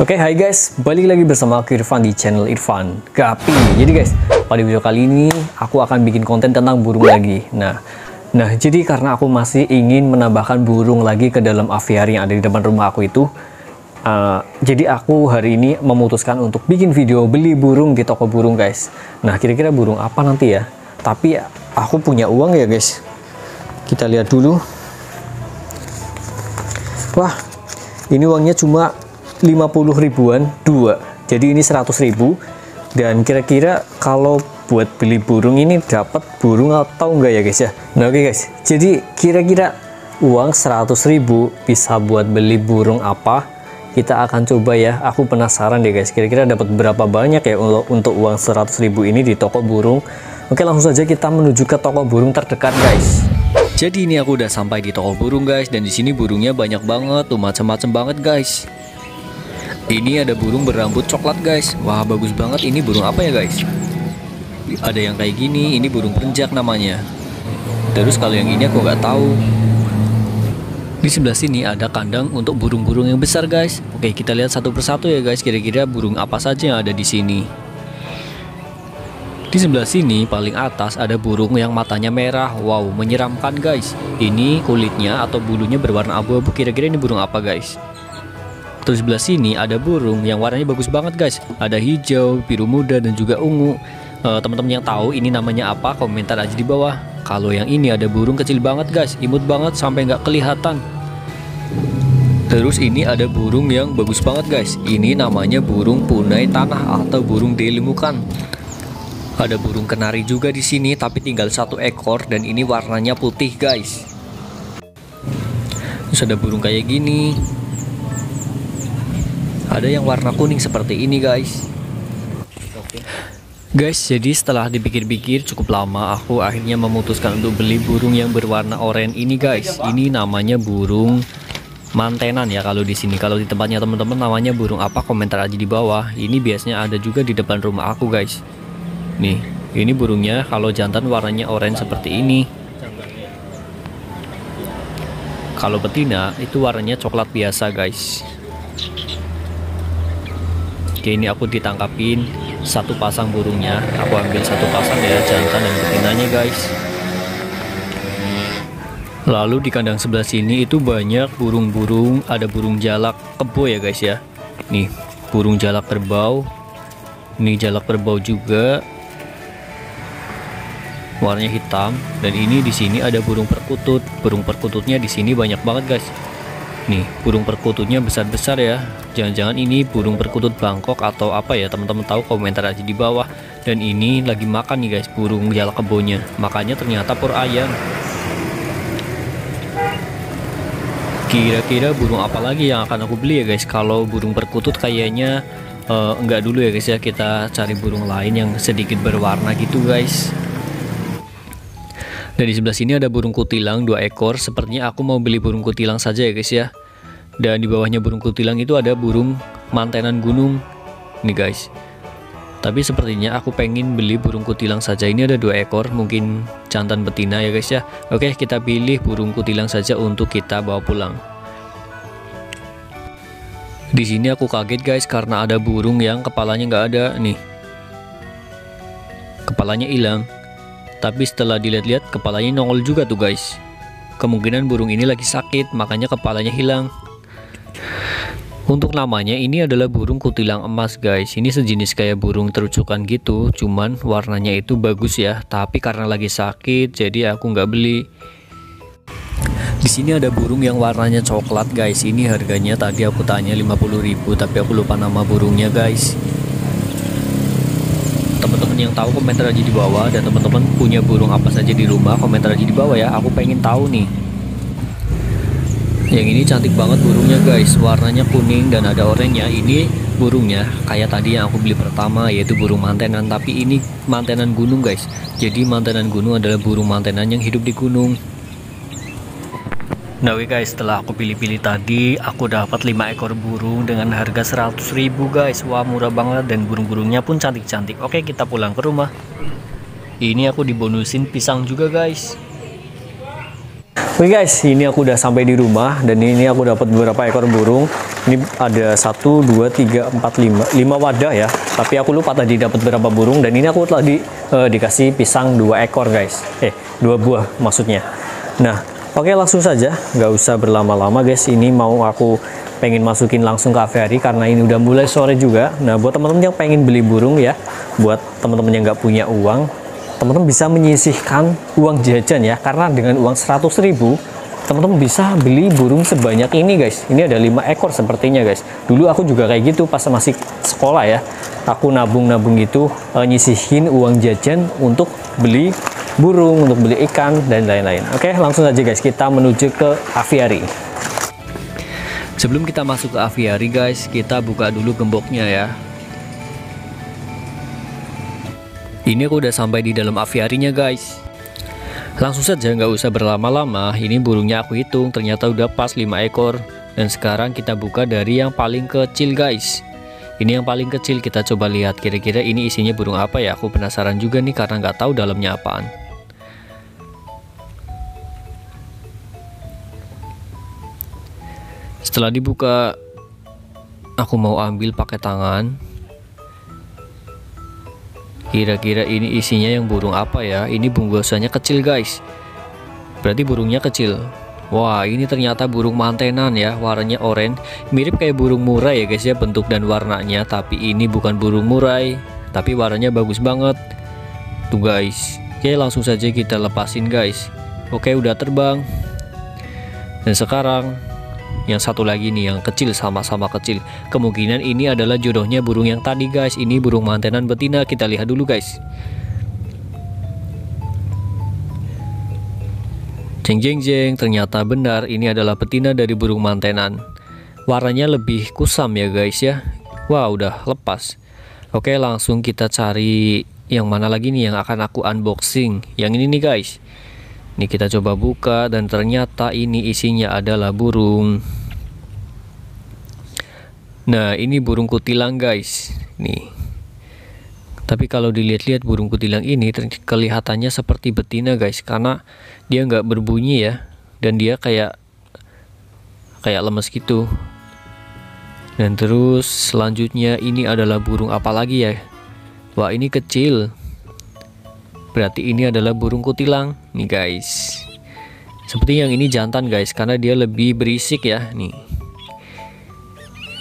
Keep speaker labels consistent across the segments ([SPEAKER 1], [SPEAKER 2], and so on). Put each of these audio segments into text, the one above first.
[SPEAKER 1] Oke, hai guys, balik lagi bersama aku Irfan di channel Irfan Gapi. Jadi guys, pada video kali ini aku akan bikin konten tentang burung lagi. Nah, nah jadi karena aku masih ingin menambahkan burung lagi ke dalam aviary yang ada di depan rumah aku itu, uh, jadi aku hari ini memutuskan untuk bikin video beli burung di toko burung guys. Nah, kira-kira burung apa nanti ya? Tapi aku punya uang ya guys. Kita lihat dulu. Wah, ini uangnya cuma 50 ribuan dua. Jadi ini 100 ribu. Dan kira-kira kalau buat beli burung ini dapat burung atau enggak ya guys ya? Nah oke okay guys. Jadi kira-kira uang 100 ribu bisa buat beli burung apa? Kita akan coba ya. Aku penasaran deh guys. Kira-kira dapat berapa banyak ya untuk, untuk uang 100 ribu ini di toko burung? Oke langsung saja kita menuju ke toko burung terdekat guys. Jadi ini aku udah sampai di toko burung guys. Dan di sini burungnya banyak banget tuh macam-macam banget guys ini ada burung berambut coklat guys. Wah bagus banget. Ini burung apa ya guys? Ada yang kayak gini. Ini burung perenjak namanya. Terus kalau yang ini aku nggak tahu. Di sebelah sini ada kandang untuk burung-burung yang besar guys. Oke kita lihat satu persatu ya guys. Kira-kira burung apa saja yang ada di sini. Di sebelah sini paling atas ada burung yang matanya merah. Wow menyeramkan guys. Ini kulitnya atau bulunya berwarna abu-abu. Kira-kira ini burung apa guys Terus sebelah sini ada burung yang warnanya bagus banget guys. Ada hijau, biru muda dan juga ungu. Uh, Teman-teman yang tahu ini namanya apa komentar aja di bawah. Kalau yang ini ada burung kecil banget guys, imut banget sampai nggak kelihatan. Terus ini ada burung yang bagus banget guys. Ini namanya burung punai tanah atau burung delimukan. Ada burung kenari juga di sini, tapi tinggal satu ekor dan ini warnanya putih guys. Terus ada burung kayak gini, ada yang warna kuning seperti ini guys Guys, jadi setelah dipikir-pikir cukup lama, aku akhirnya memutuskan untuk beli burung yang berwarna oranye ini, guys. Ini namanya burung mantenan ya kalau di sini. Kalau di tempatnya teman-teman namanya burung apa? Komentar aja di bawah. Ini biasanya ada juga di depan rumah aku, guys. Nih, ini burungnya kalau jantan warnanya oranye seperti ini. Kalau betina itu warnanya coklat biasa, guys. Oke ini aku ditangkapin. Satu pasang burungnya. Aku ambil satu pasang ya jantan dan betinanya guys. Lalu di kandang sebelah sini itu banyak burung-burung. Ada burung jalak kebo ya guys ya. Nih burung jalak kerbau. Ini jalak kerbau juga. Warnanya hitam. Dan ini di sini ada burung perkutut. Burung perkututnya di sini banyak banget guys nih burung perkututnya besar-besar ya. Jangan-jangan ini burung perkutut Bangkok atau apa ya? Teman-teman tahu komentar aja di bawah. Dan ini lagi makan nih guys burung jalak kebonya makanya ternyata pur ayam. Kira-kira burung apa lagi yang akan aku beli ya guys? Kalau burung perkutut kayaknya uh, enggak dulu ya guys ya kita cari burung lain yang sedikit berwarna gitu guys dan di sebelah sini ada burung kutilang dua ekor. Sepertinya aku mau beli burung kutilang saja ya guys ya. Dan di bawahnya burung kutilang itu ada burung mantenan gunung nih guys. Tapi sepertinya aku pengen beli burung kutilang saja. Ini ada dua ekor mungkin jantan betina ya guys ya. Oke kita pilih burung kutilang saja untuk kita bawa pulang. Di sini aku kaget guys karena ada burung yang kepalanya nggak ada. Nih kepalanya hilang tapi setelah dilihat-lihat kepalanya nongol juga tuh guys. Kemungkinan burung ini lagi sakit makanya kepalanya hilang. Untuk namanya ini adalah burung kutilang emas guys. Ini sejenis kayak burung terucukan gitu Cuman warnanya itu bagus ya. Tapi karena lagi sakit jadi aku nggak beli. Di sini ada burung yang warnanya coklat guys. Ini harganya tadi aku tanya 50.000 Tapi aku lupa nama burungnya guys Teman-teman yang tahu komentar aja di bawah. Dan teman-teman punya burung apa saja di rumah Komentar aja di bawah ya. Aku pengen tahu nih. Yang ini cantik banget burungnya guys. Warnanya kuning dan ada oranye. Ini burungnya kayak tadi yang aku beli pertama yaitu burung mantenan. Tapi ini mantenan gunung guys. Jadi mantenan gunung adalah burung mantenan yang hidup di gunung Nah guys setelah aku pilih-pilih tadi aku dapat 5 ekor burung dengan harga 100 ribu guys. Wah murah banget dan burung-burungnya pun cantik-cantik. Oke kita pulang ke rumah. Ini aku dibonusin pisang juga guys. Oke guys, ini aku udah sampai di rumah dan ini aku dapat beberapa ekor burung. ini ada satu dua tiga empat lima. Lima wadah ya. Tapi aku lupa tadi dapat berapa burung dan ini aku tadi uh, dikasih pisang dua ekor guys. Eh dua buah maksudnya. Nah oke langsung saja. Nggak usah berlama-lama guys. Ini mau aku pengen masukin langsung ke aviari karena ini udah mulai sore juga. Nah buat teman-teman yang pengen beli burung ya buat teman-teman yang nggak punya uang teman-teman bisa menyisihkan uang jajan ya. Karena dengan uang 100 ribu teman-teman bisa beli burung sebanyak ini guys. Ini ada lima ekor sepertinya guys. Dulu aku juga kayak gitu pas masih sekolah ya. Aku nabung-nabung gitu e, nyisihin uang jajan untuk beli burung untuk beli ikan dan lain-lain oke langsung saja guys kita menuju ke aviari sebelum kita masuk ke aviari guys kita buka dulu gemboknya ya ini aku udah sampai di dalam aviarinya guys Langsung saja nggak usah berlama-lama, ini burungnya aku hitung ternyata udah pas 5 ekor. Dan sekarang kita buka dari yang paling kecil guys. Ini yang paling kecil kita coba lihat kira-kira ini isinya burung apa ya. Aku penasaran juga nih karena nggak tahu dalamnya apaan. Setelah dibuka, aku mau ambil pakai tangan. Kira-kira ini isinya yang burung apa ya? Ini bungkusannya kecil guys. Berarti burungnya kecil. Wah ini ternyata burung mantenan ya Warnanya oranye Mirip kayak burung murai ya guys ya bentuk dan warnanya Tapi ini bukan burung murai Tapi warnanya bagus banget Tuh guys Oke langsung saja kita lepasin guys Oke udah terbang Dan sekarang yang satu lagi nih yang kecil sama-sama kecil. Kemungkinan ini adalah jodohnya burung yang tadi guys. Ini burung mantenan betina. Kita lihat dulu guys. Jeng jeng jeng. Ternyata benar ini adalah betina dari burung mantenan. Warnanya lebih kusam ya guys ya. Wah udah lepas. Oke langsung kita cari yang mana lagi nih yang akan aku unboxing. Yang ini nih guys ini kita coba buka dan ternyata ini isinya adalah burung. Nah, ini burung kutilang guys. Nih. Tapi kalau dilihat-lihat burung kutilang ini kelihatannya seperti betina guys karena dia nggak berbunyi ya dan dia kayak kayak lemes gitu. Dan terus selanjutnya ini adalah burung apa lagi ya? Wah, ini kecil. Berarti ini adalah burung kutilang nih guys. Seperti yang ini jantan guys karena dia lebih berisik ya nih.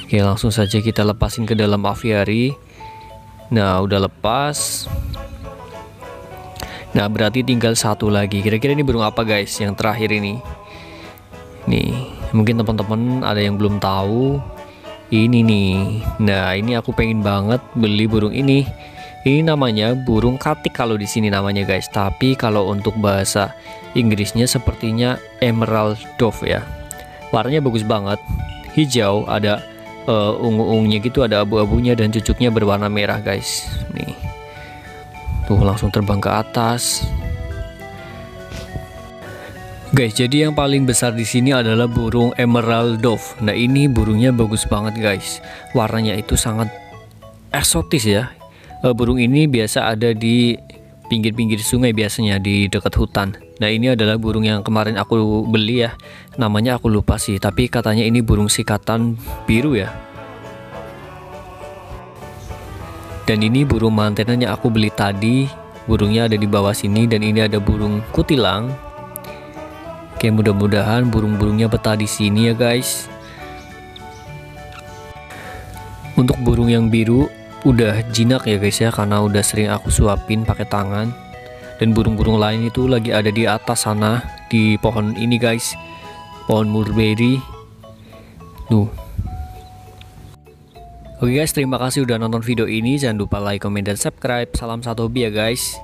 [SPEAKER 1] Oke langsung saja kita lepasin ke dalam aviari. Nah udah lepas. Nah berarti tinggal satu lagi. Kira-kira ini burung apa guys yang terakhir ini? Nih mungkin teman-teman ada yang belum tahu. Ini nih. Nah ini aku pengen banget beli burung ini ini namanya burung katik kalau di sini namanya guys. Tapi kalau untuk bahasa Inggrisnya sepertinya emerald dove ya. Warnanya bagus banget. Hijau, ada uh, ungu-ungunya gitu, ada abu-abunya dan cucuknya berwarna merah guys. Nih. Tuh langsung terbang ke atas. Guys, jadi yang paling besar di sini adalah burung emerald dove. Nah, ini burungnya bagus banget, guys. Warnanya itu sangat eksotis ya burung ini biasa ada di pinggir-pinggir sungai biasanya di dekat hutan. Nah ini adalah burung yang kemarin aku beli ya. Namanya aku lupa sih, tapi katanya ini burung sikatan biru ya. Dan ini burung mantenan yang aku beli tadi. Burungnya ada di bawah sini dan ini ada burung kutilang. Oke mudah-mudahan burung-burungnya betah di sini ya guys. Untuk burung yang biru udah jinak ya guys ya karena udah sering aku suapin pakai tangan dan burung-burung lain itu lagi ada di atas sana di pohon ini guys pohon mulberry tuh Oke guys, terima kasih udah nonton video ini. Jangan lupa like, comment, dan subscribe. Salam satu hobi ya guys.